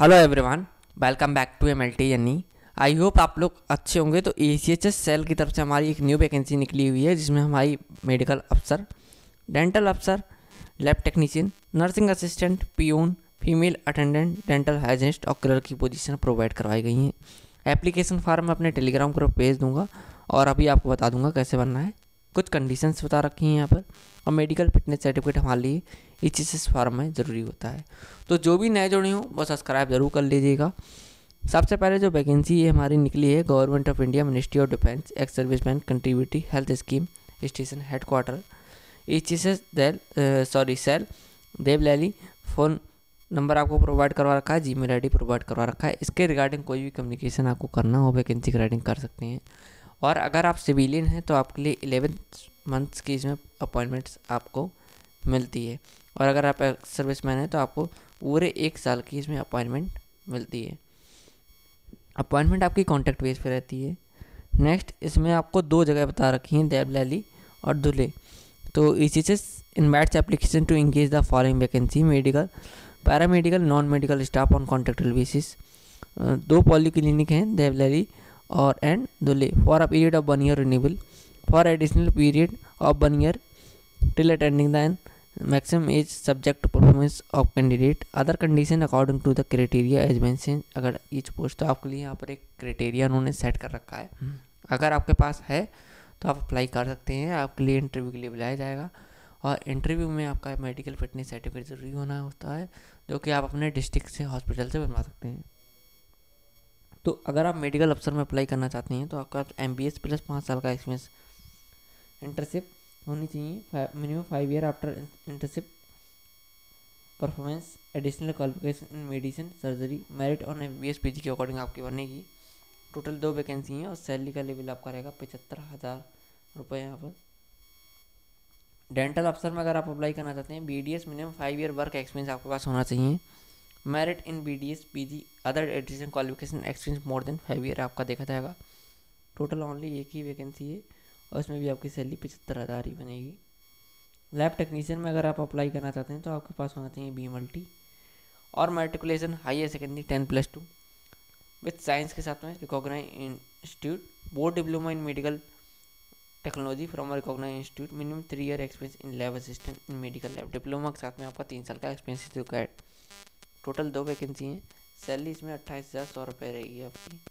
Hello everyone welcome back to M L T यानी I hope आप लोग अच्छे होंगे। तो A C H S cell की तरफ़ से हमारी एक न्यू वैकेंसी निकली हुई है, जिसमें हमारी मेडिकल अफसर डेंटल अफसर lab technician nursing assistant peon female attendant dental hygienist और क्लर्क की पोजीशन प्रोवाइड करवाई गई हैं। एप्लीकेशन फॉर्म मैं अपने टेलीग्राम ग्रुप भेज दूँगा और अभी आपको बता दूँगा कैसे बनना है। कुछ कंडीशंस बता रखी हैं यहाँ पर और मेडिकल फिटनेस सर्टिफिकेट हमारे लिए इस चीज़ फॉर्म में ज़रूरी होता है। तो जो भी नए जुड़े हों, वो सब्सक्राइब ज़रूर कर लीजिएगा। सबसे पहले जो वैकेंसी है हमारी निकली है government of India ministry of defence ex serviceman contributory health scheme station head quarter चीज़ देल सॉरी सेल देव लैली फ़ोन नंबर आपको प्रोवाइड करवा रखा है जी मेल आई प्रोवाइड करवा रखा है। इसके रिगार्डिंग कोई भी कम्युनिकेशन आपको करना हो वैकेंसी रिगार्डिंग कर सकते हैं। और अगर आप सिविलियन हैं तो आपके लिए इलेवेंथ मंथ्स की इसमें अपॉइंटमेंट्स आपको मिलती है। और अगर आप सर्विस मैन हैं तो आपको पूरे एक साल की इसमें अपॉइंटमेंट मिलती है। अपॉइंटमेंट आपकी कॉन्टैक्ट बेस पर रहती है। नेक्स्ट इसमें आपको दो जगह बता रखी हैं देवलैली और दुले तो E C S invites application to engage the following vacancy medical paramedical non medical staff on contractual basis दो पॉली क्लिनिक हैं देवलैली और and Dhule for a period of one year renewable for additional period of one year till attending the maximum age subject to performance of candidate other condition according to the criteria as mentioned. अगर each post तो आपके लिए यहाँ पर एक criteria उन्होंने set कर रखा है। हम्म। अगर आपके पास है तो आप अप्लाई कर सकते हैं। आपके लिए इंटरव्यू के लिए बुलाया जाएगा। और इंटरव्यू में आपका मेडिकल फिटनेस सर्टिफिकेट ज़रूरी होना होता है जो कि आप अपने डिस्ट्रिक्ट से हॉस्पिटल से बनवा सकते हैं। तो अगर आप मेडिकल अफसर में अप्लाई करना चाहते हैं तो आपका एम बी एस प्लस पाँच साल का एक्सपीरियंस इंटरशिप होनी चाहिए minimum five year after internship performance additional qualification in medicine surgery merit और M B S P G के अकॉर्डिंग आपकी बनेगी। टोटल दो वैकेंसी हैं और सैलरी का लेवल आपका रहेगा पचहत्तर हज़ार रुपये यहाँ पर। डेंटल अफसर में अगर आप अप्लाई करना चाहते हैं B D S minimum five year work experience आपके पास होना चाहिए। Merit in B D S P G other additional qualification experience more than five year आपका देखा जाएगा। टोटल ओनली एक ही वैकेंसी है। और उसमें भी आपकी सैलरी पचहत्तर हज़ार ही बनेगी। लैब टेक्नीशियन में अगर आप अप्लाई करना चाहते हैं तो आपके पास होना चाहिए बी मल्टी और matriculation higher secondary ten plus two with science के साथ में recognise institute board diploma in medical technology from recognise institute minimum three year experience in lab assistant in medical lab diploma के साथ में आपका तीन साल का एक्सपीरियंस रिक्वायर्ड टोटल दो वैकेंसी हैं। सैलरी इसमें अट्ठाईस हज़ार सौ रुपये रहेगी आपकी।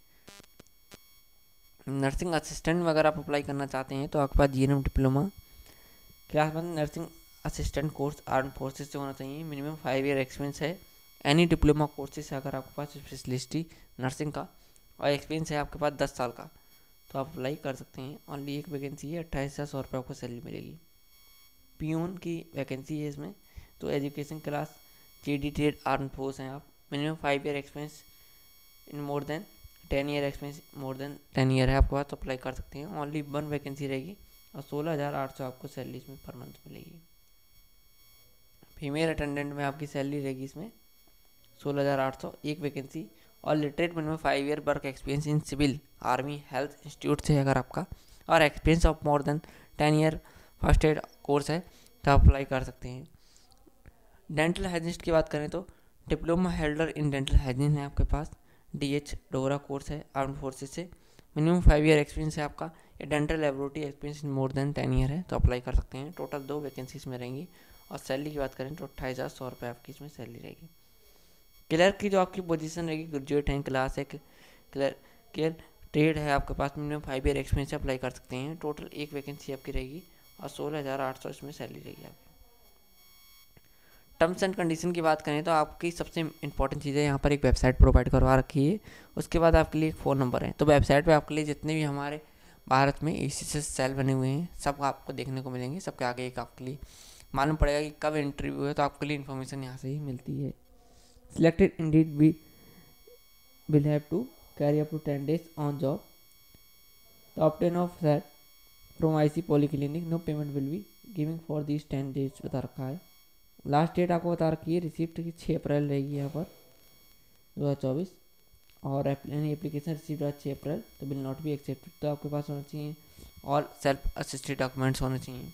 नर्सिंग असिस्टेंट में अगर आप अप्लाई करना चाहते हैं तो आपके पास G diploma class one nursing assistant course arm forces से होना चाहिए। मिनिमम फाइव ईयर एक्सपीरियंस है। एनी डिप्लोमा कोर्सेज से अगर आपके पास स्पेशलिस्टी नर्सिंग का, और एक्सपीरियंस है आपके पास दस साल का तो आप अप्लाई कर सकते हैं। ओनली एक वैकेंसी है, अट्ठाईस हज़ार सौ रुपये आपको सैलरी मिलेगी। पीओन की वैकेंसी है इसमें तो education class G D trade arm force हैं आप। Minimum five year experience in more than ten year experience more than ten year है, आपके पास तो अप्लाई कर सकते हैं। ओनली वन वैकेंसी रहेगी और सोलह हज़ार आठ सौ आपको सैलरी इसमें पर मंथ मिलेगी। फीमेल अटेंडेंट में आपकी सैलरी रहेगी इसमें सोलह हज़ार आठ सौ, एक वैकेंसी और literate minimum five year work experience in civil army health institute से अगर आपका और experience of more than ten year first aid course है तो आप अप्लाई कर सकते हैं। डेंटल हाइजिनिस्ट की बात करें तो diploma holder in dental hygiene है आपके पास। डी एच डोगरा कोर्स है आर्म फोर्सेज से। मिनिमम फाइव ईयर एक्सपीरियंस है आपका। या dental laboratory experience more than ten year है तो अप्लाई कर सकते हैं। टोटल दो वैकेंसीज में रहेंगी। और सैलरी की बात करें तो अट्ठाईस हज़ार सौ रुपये आपकी इसमें सैलरी रहेगी। क्लर्क की जो आपकी पोजीशन रहेगी ग्रेजुएट है क्लास है क्लर्क केयर ट्रेड है आपके पास। Minimum five year experience apply कर सकते हैं। टोटल एक वैकेंसी आपकी रहेगी। और सोलह हज़ार आठ सौ इसमें सैलरी रहेगी आपकी। टर्म्स एंड कंडीशन की बात करें तो आपकी सबसे इंपॉर्टेंट चीज़ है यहाँ पर एक वेबसाइट प्रोवाइड करवा रखी है। उसके बाद आपके लिए एक फ़ोन नंबर है। तो वेबसाइट पे आपके लिए जितने भी हमारे भारत में ए सी सेल बने हुए हैं, सब आपको देखने को मिलेंगे, सबके आगे एक आपके लिए मालूम पड़ेगा कि कब इंटरव्यू है तो आपके लिए इन्फॉर्मेशन यहाँ से ही मिलती है। Selected indeed we will have to carry up to ten days on job the obtain of set from I C polyclinic no payment will be giving for this ten days बता रखा है। Last date आपको बता रखी है receipt की छः अप्रैल रहेगी यहाँ पर, दो हज़ार चौबीस। और एप्लीकेशन रिसीव आज छः अप्रैल तो बिल नॉट बी एक्सेप्टेड तो आपके पास होना चाहिए। और सेल्फ असिस्टेड डॉक्यूमेंट्स होने चाहिए।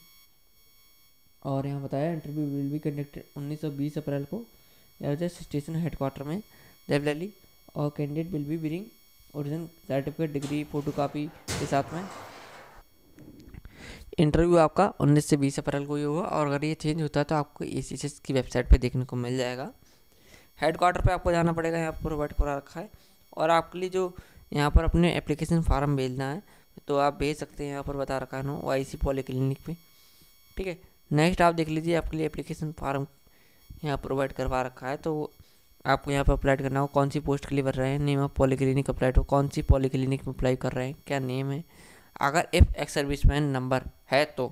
और यहाँ बताया इंटरव्यू विल बी कंडक्टेड उन्नीस सौ बीस अप्रैल को एज स्टेशन हेडक्वार्टर में डेवलली और candidate will be bring original certificate degree photo copy के साथ में। इंटरव्यू आपका 19 से 20 अप्रैल को ही होगा और अगर ये चेंज होता है तो आपको ए की वेबसाइट पे देखने को मिल जाएगा। हेड क्वार्टर पर आपको जाना पड़ेगा, यहाँ पर प्रोवाइड करा रखा है। और आपके लिए जो यहाँ पर अपने एप्लीकेशन फार्म भेजना है तो आप भेज सकते हैं यहाँ पर बता रखा है नो वाई सी पॉलीक्लिनिक पर ठीक है? नेक्स्ट आप देख लीजिए, आपके लिए एप्लीकेशन फार्म यहाँ प्रोवाइड करवा रखा है तो आपको यहाँ पर अप्लाई करना हो कौन सी पोस्ट के लिए भर रहे हैं? नेम ऑफ़ पॉलीक्लिनिक अप्लाई हो। कौन सी पॉलीक्लिनिक में अप्लाई कर रहे हैं? क्या नेम है? अगर इफ़ एक्स सर्विसमैन नंबर है तो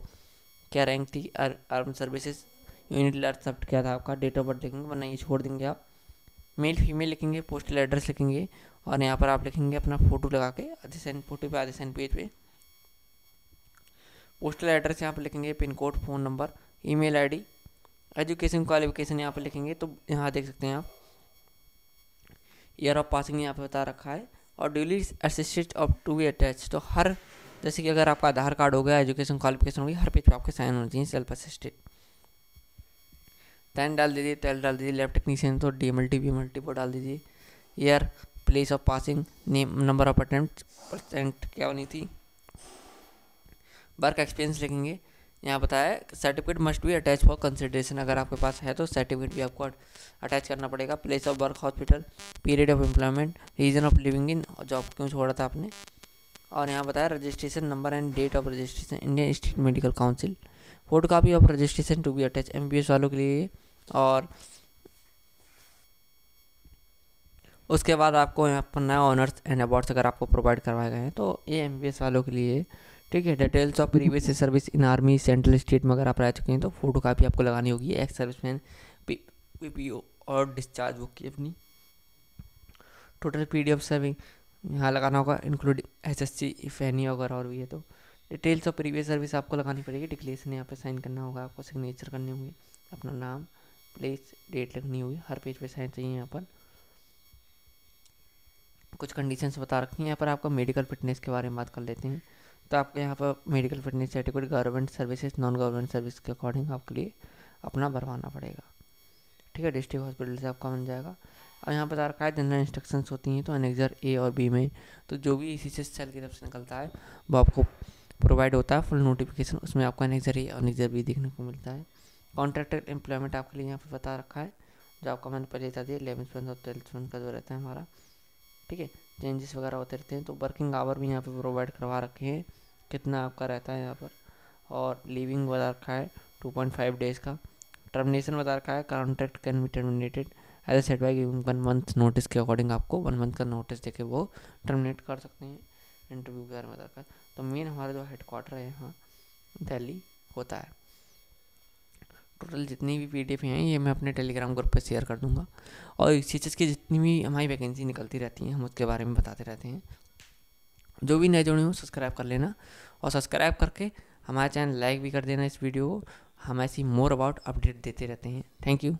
क्या रैंक थी? आर्म सर्विसेज़ यूनिट लर्ट सब क्या था आपका डेट ऑफ़ बर्थ देखेंगे, वरना ये छोड़ देंगे आप। मेल फीमेल लिखेंगे पोस्टल एड्रेस लिखेंगे, और यहाँ पर आप लिखेंगे अपना फ़ोटो लगा के आधे सेंड फ़ोटो पे आधे सेंड पेज पे। पोस्टल एड्रेस यहाँ पर लिखेंगे pin code phone number email ID education qualification यहाँ पर लिखेंगे तो यहाँ देख सकते हैं आप। ईयर ऑफ़ पासिंग यहाँ पर बता रखा है, और duly assisted of to be attach तो हर जैसे कि अगर आपका आधार कार्ड हो गया, एजुकेशन क्वालिफिकेशन होगी, हर पेज पर आपके साइन होने चाहिए सेल्फ असिस्टेड टेन डाल दीजिए टेल डाल दीजिए लैब टेक्नीशियन तो D M T V M T वो डाल दीजिए. Year place of passing name number of attempt percent क्या होनी थी? वर्क एक्सपीरियंस लिखेंगे. यहाँ बताया है सर्टिफिकेट मस्ट भी अटैच फॉर कंसिडरेशन अगर आपके पास है तो सर्टिफिकेट भी आपको अटैच करना पड़ेगा. Place of work hospital period of employment reason of living in job क्यों छोड़ा था आपने? और यहाँ बताया registration number and date of registration Indian state medical council photo copy of registration to be attach M वालों के लिए। और उसके बाद आपको यहाँ पर नया ऑनर्स एंड अवार्ड्स अगर आपको प्रोवाइड करवाए गए हैं तो ये एम वालों के लिए। ठीक है details of previous service in army central state में अगर आप रह चुके हैं तो फ़ोटो कापी आपको लगानी होगी एक्स सर्विस मैन पी और डिस्चार्ज बुक की अपनी। Total P D F serving यहाँ लगाना होगा including S S C if any अगर और भी है तो। डिटेल्स ऑफ़ प्रीवियस सर्विस आपको लगानी पड़ेगी। डिक्लेरेशन यहाँ पे साइन करना होगा, आपको सिग्नेचर करनी होगी। अपना नाम प्लेस डेट लिखनी होगी। हर पेज पे साइन चाहिए यहाँ पर। कुछ कंडीशंस बता रखी हैं। यहाँ पर आपका मेडिकल फिटनेस के बारे में बात कर लेते हैं। तो आपके यहाँ पर medical fitness certificate government services non government service के अकॉर्डिंग आपके लिए अपना भरवाना पड़ेगा। ठीक है डिस्ट्रिक्ट हॉस्पिटल से आपका बन जाएगा। और यहाँ बता रखा है जनरल इंस्ट्रक्शंस होती हैं तो अनेक्जर ए और बी में। तो जो भी इसी से सेल की तरफ़ से निकलता है, वो आपको प्रोवाइड होता है फुल नोटिफिकेशन उसमें आपको अनेक्जर ए और अनेक्जर बी देखने को मिलता है। कॉन्ट्रैक्टर एम्प्लॉयमेंट आपके लिए यहाँ पर बता रखा है, जो आपका मैंने पहले बता दिया इलेवंथ और ट्वेल्थ का जो रहता है हमारा। ठीक है? चेंजेस वगैरह होते रहते हैं तो वर्किंग आवर भी यहाँ पर प्रोवाइड करवा रखे हैं, कितना आपका रहता है यहाँ पर। और लीविंग बता रखा है टू पॉइंट फाइव डेज़ का। टर्मिनेशन बता रखा है contract can be terminated as a set one month notice के अकॉर्डिंग आपको वन मंथ का नोटिस देके वो टर्मिनेट कर सकते हैं इंटरव्यू वगैरह में बता है तो मेन हमारा जो हेड क्वार्टर है यहाँ, दिल्ली, होता है। टोटल जितनी भी पी हैं, ये मैं अपने टेलीग्राम ग्रुप पर शेयर कर दूँगा। और इसी चीज़ की जितनी भी हमारी वैकेंसी निकलती रहती हैं, हम उसके बारे में बताते रहते हैं। जो भी नए जुड़े हों सब्सक्राइब कर लेना। और सब्सक्राइब करके हमारा चैनल लाइक भी कर देना इस वीडियो को। हम ऐसी मोर अबाउट अपडेट देते रहते हैं। Thank you